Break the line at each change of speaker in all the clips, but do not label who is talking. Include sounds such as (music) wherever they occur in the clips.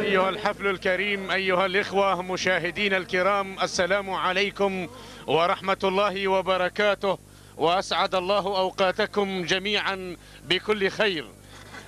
أيها الحفل الكريم أيها الإخوة مشاهدين الكرام السلام عليكم ورحمة الله وبركاته. وأسعد الله أوقاتكم جميعا بكل خير.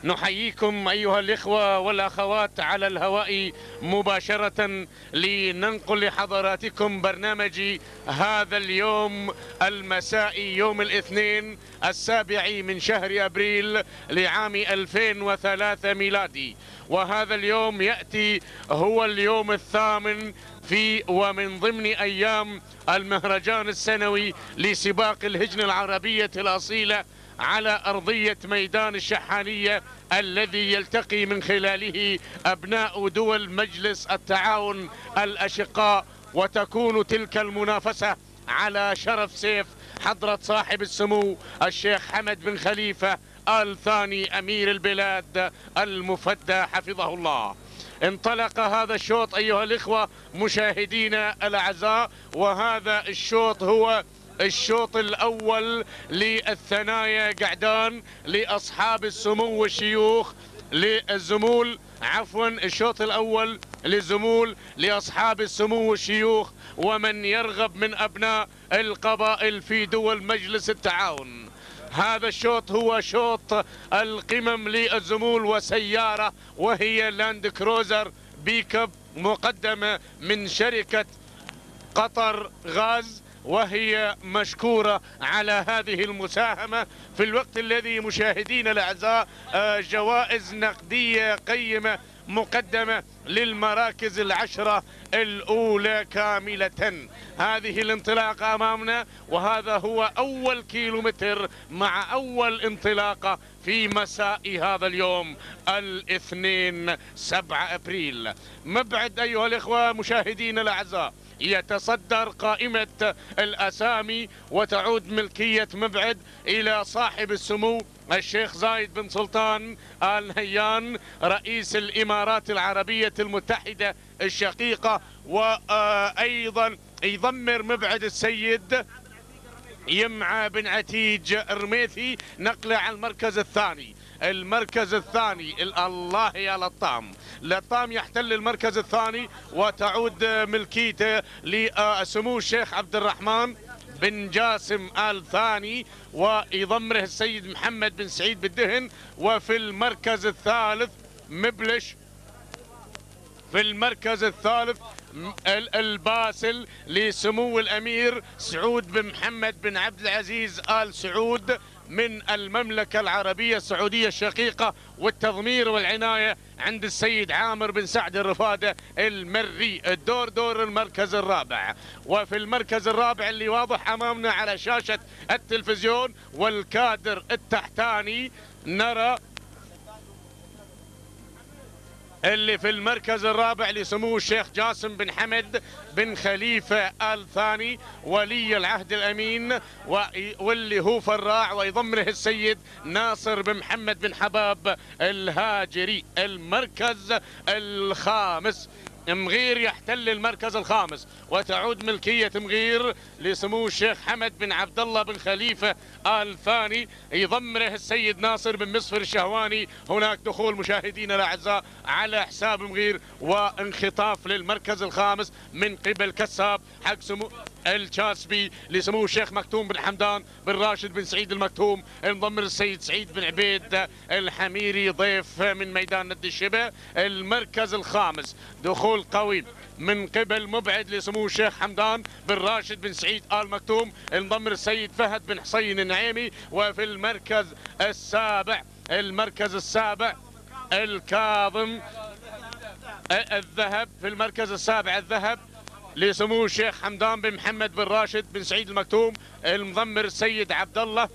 نحييكم أيها الإخوة والأخوات على الهواء مباشرة لننقل لحضراتكم برنامج هذا اليوم المسائي يوم الاثنين السابع من شهر أبريل لعام 2003 ميلادي. وهذا اليوم يأتي هو اليوم الثامن في ومن ضمن أيام المهرجان السنوي لسباق الهجن العربية الأصيلة على أرضية ميدان الشحانية الذي يلتقي من خلاله أبناء دول مجلس التعاون الأشقاء وتكون تلك المنافسة على شرف سيف حضرة صاحب السمو الشيخ حمد بن خليفة آل ثاني أمير البلاد المفدى حفظه الله. انطلق هذا الشوط أيها الإخوة مشاهدينا الأعزاء وهذا الشوط هو الشوط الأول للثنايا قعدان لأصحاب السمو والشيوخ للزمول عفوا الشوط الأول للزمول لأصحاب السمو والشيوخ ومن يرغب من أبناء القبائل في دول مجلس التعاون. هذا الشوط هو شوط القمم للزمول وسيارة وهي لاند كروزر بيكب مقدمة من شركة قطر غاز. وهي مشكورة على هذه المساهمة في الوقت الذي مشاهدينا الأعزاء آه، جوائز نقدية قيمة مقدمة للمراكز العشرة الأولى كاملة. هذه الانطلاقة أمامنا وهذا هو أول كيلومتر مع أول انطلاقة في مساء هذا اليوم الاثنين سبعة أبريل. مبعد أيها الإخوة مشاهدينا الأعزاء يتصدر قائمة الأسامي وتعود ملكية مبعد إلى صاحب السمو الشيخ زايد بن سلطان آل نهيان رئيس الإمارات العربية المتحدة الشقيقة وأيضا يضمر مبعد السيد يمعى بن عتيج الرميثي نقله على المركز الثاني. المركز الثاني الله يا لطام. لطام يحتل المركز الثاني وتعود ملكيته لسمو الشيخ عبد الرحمن بن جاسم آل ثاني ويضمره السيد محمد بن سعيد بالدهن. وفي المركز الثالث مبلش. في المركز الثالث الباسل لسمو الأمير سعود بن محمد بن عبد العزيز آل سعود من المملكة العربية السعودية الشقيقة والتضمير والعناية عند السيد عامر بن سعد الرفادة المري. الدور دور المركز الرابع. وفي المركز الرابع اللي واضح أمامنا على شاشة التلفزيون والكادر التحتاني نرى اللي في المركز الرابع لسمو الشيخ جاسم بن حمد بن خليفة آل ثاني ولي العهد الأمين واللي هو فراع ويضمره السيد ناصر بن محمد بن حباب الهاجري. المركز الخامس مغير يحتل المركز الخامس وتعود ملكية مغير لسمو الشيخ حمد بن عبد الله بن خليفة آل ثاني يضمره السيد ناصر بن مصفر الشهواني. هناك دخول مشاهدينا الأعزاء على حساب مغير وانخطاف للمركز الخامس من قبل كساب حق سمو الشاسبي لسمو الشيخ مكتوم بن حمدان بن راشد بن سعيد المكتوم المضمر السيد سعيد بن عبيد الحميري ضيف من ميدان ند الشبه المركز الخامس. دخول قوي من قبل مبعد لسمو الشيخ حمدان بن راشد بن سعيد آل مكتوم المضمر السيد فهد بن حسين النعيمي وفي المركز السابع المركز السابع الكاظم الذهب في المركز السابع الذهب لسمو الشيخ حمدان بن محمد بن راشد بن سعيد المكتوم المضمر السيد عبد الله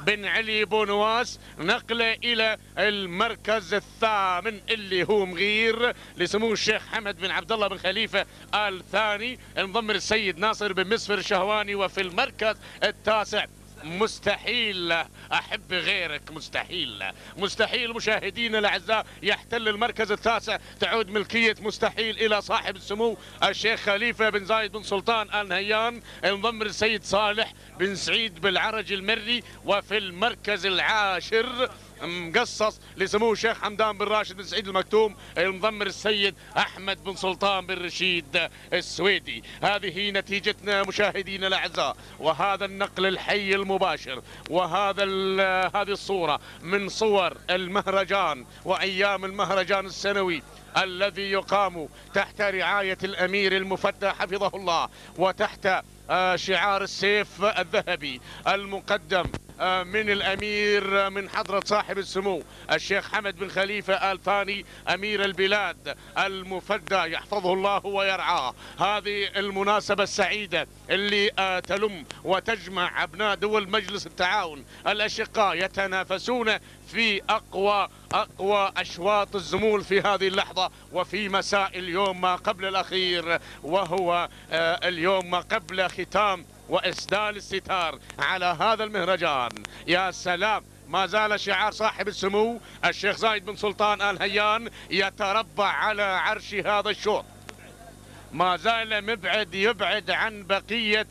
بن علي بونواس نقله إلى المركز الثامن اللي هو مغير لسمو الشيخ حمد بن عبد الله بن خليفة آل ثاني. المضمر السيد ناصر بن مسفر الشهواني وفي المركز التاسع. مستحيل أحب غيرك مستحيل. مستحيل مشاهدينا الأعزاء يحتل المركز التاسع. تعود ملكية مستحيل إلى صاحب السمو الشيخ خليفة بن زايد بن سلطان آل نهيان. المضمر السيد صالح بن سعيد بالعرج المري وفي المركز العاشر. مقصص لسمو الشيخ حمدان بن راشد بن سعيد المكتوم المضمر السيد أحمد بن سلطان بن رشيد السويدي. هذه نتيجتنا مشاهدينا الأعزاء وهذا النقل الحي المباشر وهذا هذه الصورة من صور المهرجان وأيام المهرجان السنوي الذي يقام تحت رعاية الأمير المفتى حفظه الله وتحت شعار السيف الذهبي المقدم آه، من الأمير من حضرة صاحب السمو الشيخ حمد بن خليفة آل ثاني أمير البلاد المفدى يحفظه الله ويرعاه. هذه المناسبة السعيدة اللي آه، تلم وتجمع أبناء دول مجلس التعاون. الأشقاء يتنافسون في أقوى أقوى أشواط الزمول في هذه اللحظة وفي مساء اليوم ما قبل الأخير وهو آه، اليوم ما قبل ختام وإسدال الستار على هذا المهرجان. يا سلام ما زال شعار صاحب السمو الشيخ زايد بن سلطان آل هيان يتربع على عرش هذا الشوط. ما زال مبعد يبعد عن بقية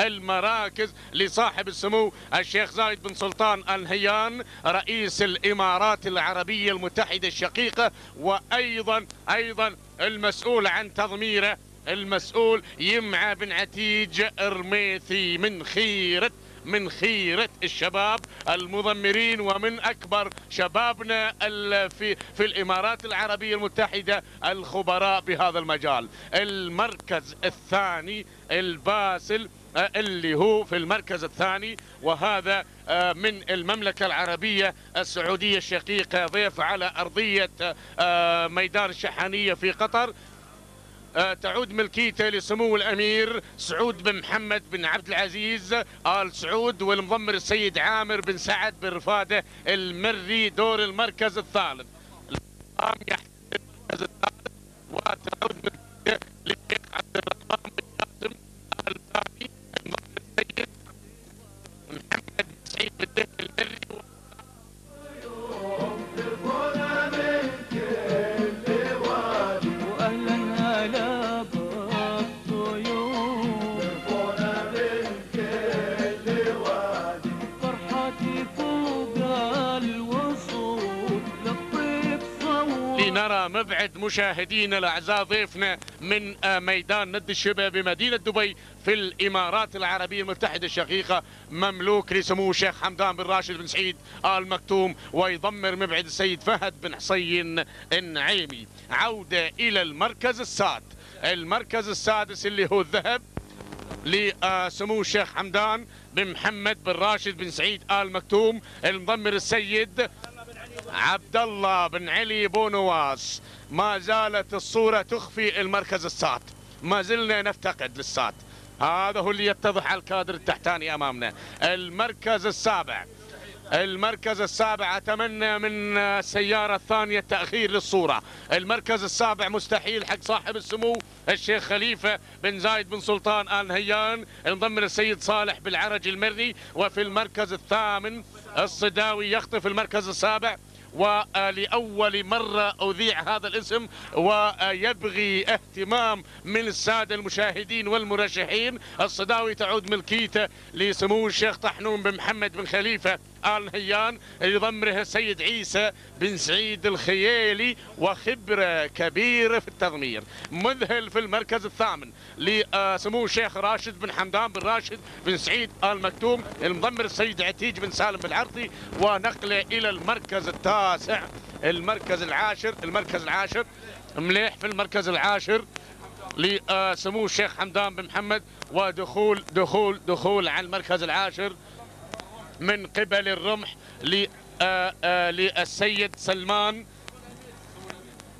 المراكز لصاحب السمو الشيخ زايد بن سلطان الهيان رئيس الإمارات العربية المتحدة الشقيقة وأيضا أيضا المسؤول عن تضميره المسؤول يمعى بن عتيج رميثي من خيرة من خيرة الشباب المضمرين ومن أكبر شبابنا في, في الإمارات العربية المتحدة الخبراء بهذا المجال. المركز الثاني الباسل آه، اللي هو في المركز الثاني وهذا آه، من المملكة العربية السعودية الشقيقة ضيف على أرضية آه، ميدان الشحانية في قطر. تعود ملكيته لسمو الأمير سعود بن محمد بن عبد العزيز آل سعود والمضمر السيد عامر بن سعد بن رفاده المري دور المركز الثالث. المركز الثالث وتعود ملكيته للشيخ عبد الرحمن بن قاسم آل مشاهدينا الأعزاء ضيفنا من آه، ميدان ند الشبه بمدينة دبي في الإمارات العربية المتحده الشقيقه مملوك لسمو الشيخ حمدان بن راشد بن سعيد آل مكتوم ويضمر مبعد السيد فهد بن حصين النعيمي. عودة إلى المركز الساد. المركز السادس اللي هو الذهب لسمو الشيخ حمدان بن محمد بن راشد بن سعيد آل مكتوم. المضمر السيد عبد الله بن علي بونواس ما زالت الصورة تخفي المركز السات. ما زلنا نفتقد للسات. هذا هو اللي يتضح على الكادر التحتاني أمامنا. المركز السابع. المركز السابع أتمنى من السيارة الثانية التأخير للصورة. المركز السابع مستحيل حق صاحب السمو الشيخ خليفة بن زايد بن سلطان آل نهيان انضم السيد صالح بالعرج المري. وفي المركز الثامن الصداوي يخطف المركز السابع. ولأول مرة أذيع هذا الاسم ويبغي اهتمام من السادة المشاهدين والمرشحين. الصداوي تعود ملكيته لسمو الشيخ طحنون بن محمد بن خليفة. آل نهيان يضمره السيد عيسى بن سعيد الخيالي وخبرة كبيرة في التضمير. مذهل في المركز الثامن لسمو الشيخ راشد بن حمدان بن راشد بن سعيد آل مكتوم المضمر السيد عتيج بن سالم بالعرضي ونقله إلى المركز التاسع المركز العاشر المركز العاشر مليح في المركز العاشر لسمو الشيخ حمدان بن محمد ودخول دخول دخول على المركز العاشر من قبل الرمح للسيد سلمان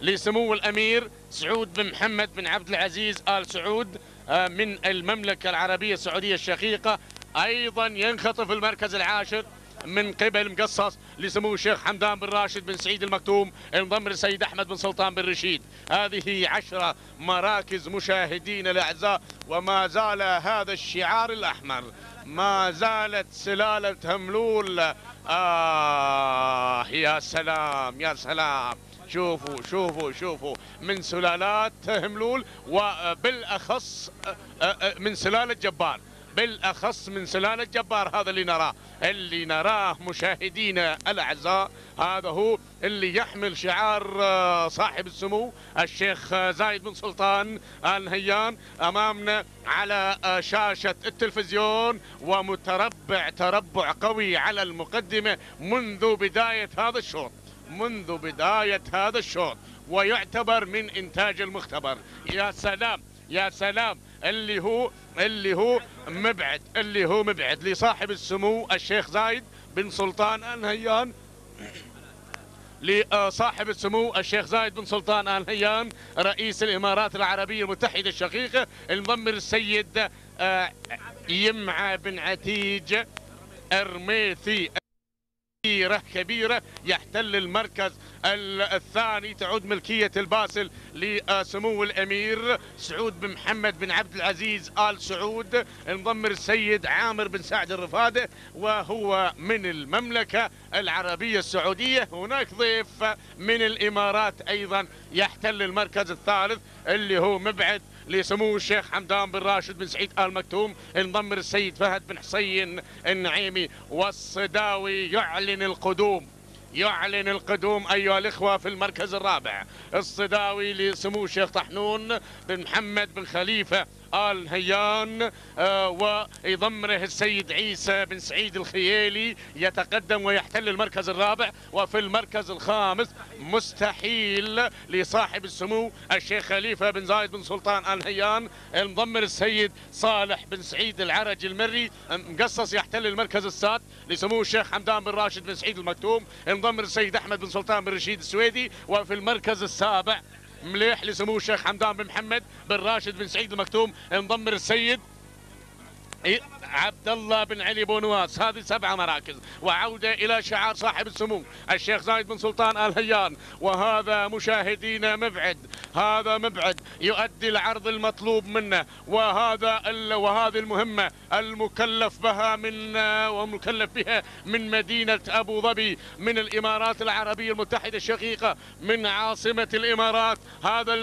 لسمو الأمير سعود بن محمد بن عبد العزيز آل سعود من المملكة العربية السعودية الشقيقة. أيضا ينخطف المركز العاشر. من قبل مقصص لسمو الشيخ حمدان بن راشد بن سعيد المكتوم انضم السيد أحمد بن سلطان بن رشيد. هذه عشرة مراكز مشاهدين الأعزاء وما زال هذا الشعار الأحمر. ما زالت سلالة هملول. آه يا سلام يا سلام. شوفوا شوفوا شوفوا. من سلالات هملول وبالأخص آه، آه، من سلالة جبار. بالأخص من سلاله جبار هذا اللي نراه. اللي نراه مشاهدينا الأعزاء هذا هو اللي يحمل شعار آه، صاحب السمو الشيخ آه، زايد بن سلطان ال نهيان أمامنا على آه، شاشة التلفزيون ومتربع تربع قوي على المقدمة منذ بداية هذا الشوط. منذ بداية هذا الشوط. ويعتبر من إنتاج المختبر. يا سلام يا سلام اللي هو اللي هو مبعد اللي هو مبعد لصاحب السمو الشيخ زايد بن سلطان آل نهيان (clears throat) لصاحب السمو الشيخ زايد بن سلطان آل نهيان رئيس الإمارات العربية المتحدة الشقيقة المضمر السيد آه، يمعى بن عتيج أرميثي كبيرة كبيرة يحتل المركز ال- الثاني تعود ملكية الباسل لسمو الأمير سعود بن محمد بن عبد العزيز آل سعود المضمر السيد عامر بن سعد الرفادة وهو من المملكة العربية السعودية. هناك ضيف من الإمارات أيضا يحتل المركز الثالث اللي هو مبعد لسمو الشيخ حمدان بن راشد بن سعيد آل مكتوم انضم السيد فهد بن حسين النعيمي والصداوي يعلن القدوم. يعلن القدوم أيها الإخوة في المركز الرابع. الصداوي لسمو الشيخ طحنون بن محمد بن خليفة آل هيان آه ويضمره السيد عيسى بن سعيد الخيالي يتقدم ويحتل المركز الرابع وفي المركز الخامس مستحيل لصاحب السمو الشيخ خليفة بن زايد بن سلطان آل هيان المضمر السيد صالح بن سعيد العرج المري مقصص يحتل المركز السادس لسمو الشيخ حمدان بن راشد بن سعيد المكتوم المضمر السيد أحمد بن سلطان بن رشيد السويدي وفي المركز السابع مليح لسمو الشيخ حمدان بن محمد بن راشد بن سعيد المكتوم انضمر السيد. عبد الله بن علي بونواس هذه سبع مراكز. وعودة إلى شعار صاحب السمو الشيخ زايد بن سلطان آل هيان. وهذا مشاهدينا مبعد. هذا مبعد يؤدي العرض المطلوب منه. وهذا وهذه المهمة المكلف بها من ومكلف بها من مدينة أبو ظبي من الإمارات العربية المتحدة الشقيقة من عاصمة الإمارات. هذا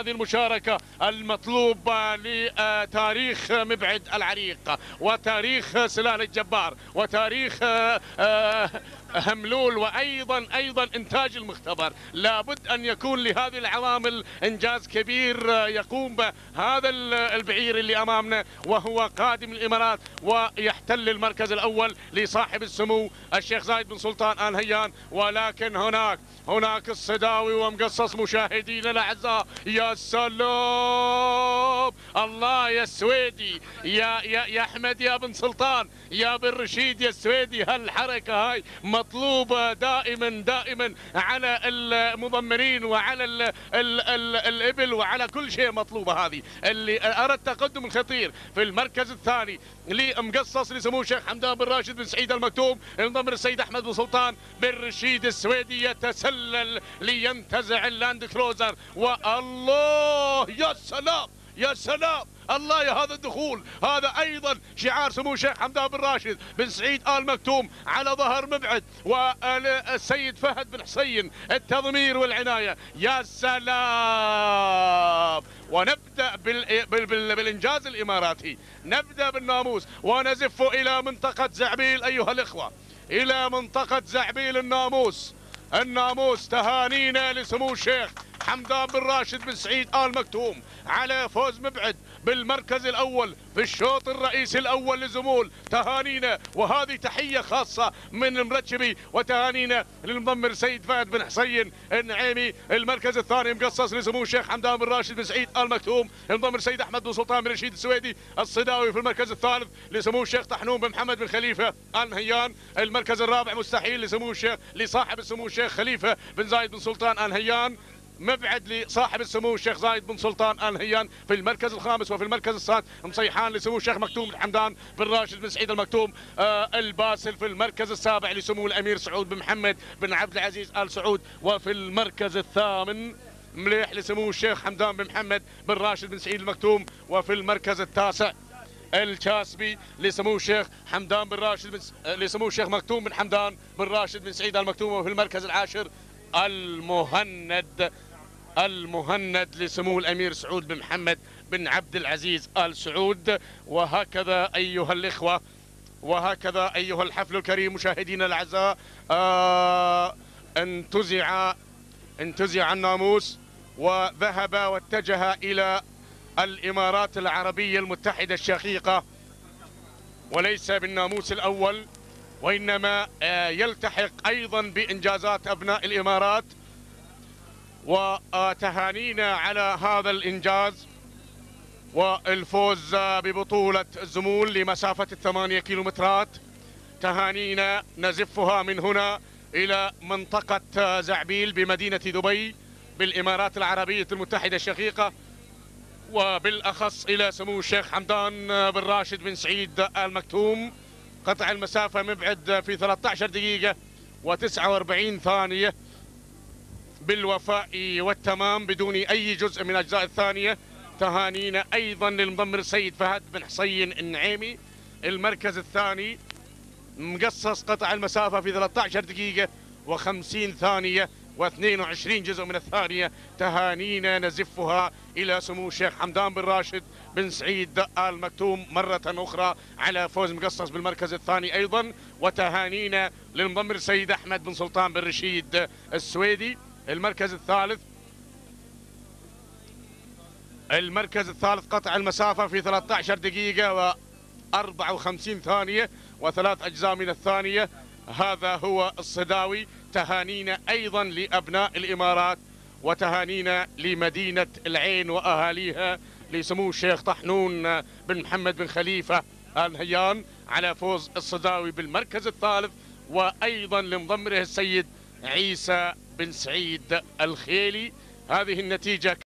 هذه المشاركة المطلوبة لتاريخ مبعد العريق وتاريخ سلالة جبار وتاريخ آه، آه، هملول وأيضا أيضا إنتاج المختبر. لابد أن يكون لهذه العوامل إنجاز كبير يقوم به هذا ال- البعير اللي أمامنا وهو قادم الإمارات ويحتل المركز الأول لصاحب السمو الشيخ زايد بن سلطان آل هيان. ولكن هناك هناك الصداوي ومقصص مشاهدينا الأعزاء. يا سلام! الله يا السويدي يا يا يا أحمد يا بن سلطان! يا بن رشيد يا السويدي هالحركة هاي مطلوبة دائما دائما على المضمرين وعلى ال ال ال الإبل وعلى كل شيء مطلوبة هذه. اللي ارى التقدم الخطير في المركز الثاني لمقصص لسمو الشيخ حمدان بن راشد بن سعيد المكتوم انضمر السيد أحمد بن سلطان بن رشيد السويدي يتسلل لينتزع اللاند كروزر. والله يا سلام! يا سلام! الله يا هذا الدخول. هذا أيضا شعار سمو الشيخ حمدان بن راشد بن سعيد آل مكتوم على ظهر مبعد والسيد فهد بن حسين التضمير والعناية. يا سلام! ونبدأ بال... بال... بال... بالإنجاز الإماراتي. نبدأ بالناموس ونزف إلى منطقة زعبيل أيها الإخوة. إلى منطقة زعبيل الناموس. الناموس تهانينا لسمو الشيخ. حمدان بن راشد بن سعيد آل مكتوم على فوز مبعد بالمركز الأول في الشوط الرئيسي الأول لزمول تهانينا وهذه تحية خاصة من المرتشبي وتهانينا للمضمر سيد فهد بن حسين النعيمي. المركز الثاني مقصص لسمو الشيخ حمدان بن راشد بن سعيد آل مكتوم. المضمر سيد أحمد بن سلطان بن رشيد السويدي الصداوي في المركز الثالث لسمو الشيخ طحنون بن محمد بن خليفة آل نهيان المركز الرابع مستحيل لسمو الشيخ لصاحب السمو الشيخ خليفة بن زايد بن سلطان آل نهيان مبعد لصاحب السمو الشيخ زايد بن سلطان آل نهيان في المركز الخامس وفي المركز السادس. مصيحان لسمو الشيخ مكتوم بن حمدان بن راشد بن سعيد المكتوم. آه الباسل في المركز السابع لسمو الأمير سعود بن محمد بن عبد العزيز آل سعود. وفي المركز الثامن مليح لسمو الشيخ حمدان بن محمد بن راشد بن سعيد المكتوم. وفي المركز التاسع الكاسبي لسمو الشيخ حمدان بن راشد بن س... لسمو الشيخ مكتوم بن حمدان بن راشد بن سعيد المكتوم. وفي المركز العاشر المهند المهند لسمو الأمير سعود بن محمد بن عبد العزيز آل سعود. وهكذا أيها الإخوة وهكذا أيها الحفل الكريم مشاهدينا الأعزاء آه انتزع انتزع الناموس وذهب واتجه إلى الإمارات العربية المتحدة الشقيقة. وليس بالناموس الأول وإنما آه، يلتحق أيضا بإنجازات أبناء الإمارات. وتهانينا على هذا الإنجاز والفوز ببطولة الزمول لمسافة الثمانية كيلومترات. تهانينا نزفها من هنا إلى منطقة زعبيل بمدينة دبي بالإمارات العربية المتحدة الشقيقة وبالأخص إلى سمو الشيخ حمدان بن راشد بن سعيد المكتوم. قطع المسافة مبعد في 13 دقيقة و49 ثانية. بالوفاء والتمام بدون أي جزء من أجزاء الثانية. تهانينا أيضا للمضمر السيد فهد بن حصين النعيمي. المركز الثاني مقصص قطع المسافة في 13 دقيقة و50 ثانية و22 جزء من الثانية. تهانينا نزفها إلى سمو الشيخ حمدان بن راشد بن سعيد ال مكتوم مرة أخرى على فوز مقصص بالمركز الثاني أيضا. وتهانينا للمضمر السيد أحمد بن سلطان بن رشيد السويدي. المركز الثالث. المركز الثالث قطع المسافة في 13 دقيقة و 54 ثانية وثلاث أجزاء من الثانية. هذا هو الصداوي تهانينا أيضا لأبناء الإمارات وتهانينا لمدينة العين وأهاليها لسمو الشيخ طحنون بن محمد بن خليفة آل نهيان على فوز الصداوي بالمركز الثالث. وأيضا لمضمره السيد عيسى بن سعيد الخيلي. هذه النتيجة